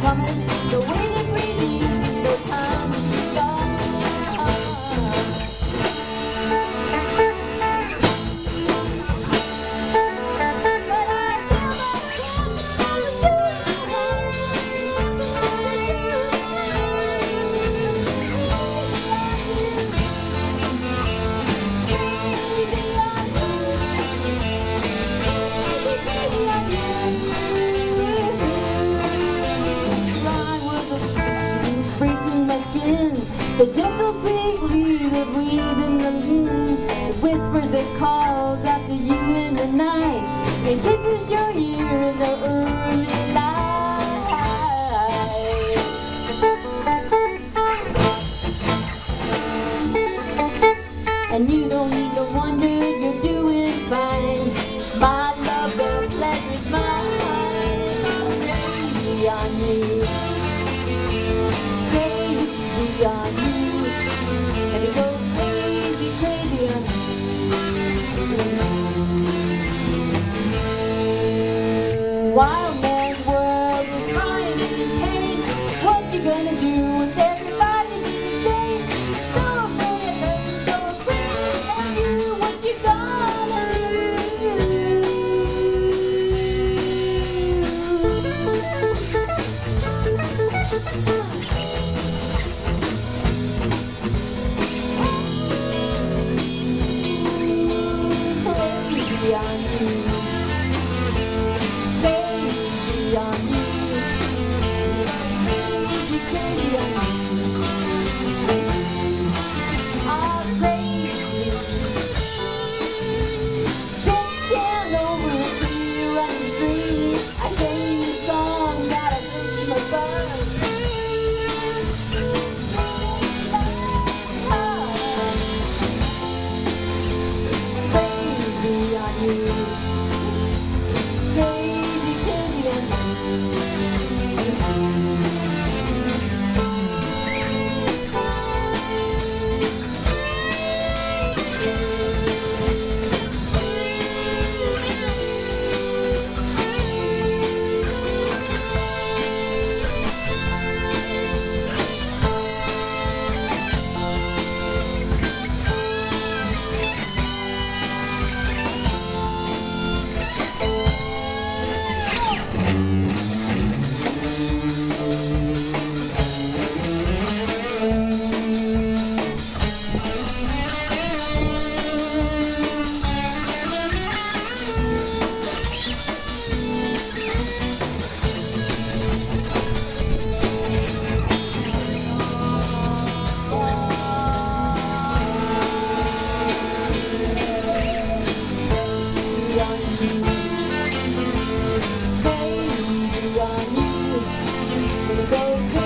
coming the way that we. The gentle sweet wild. We're go.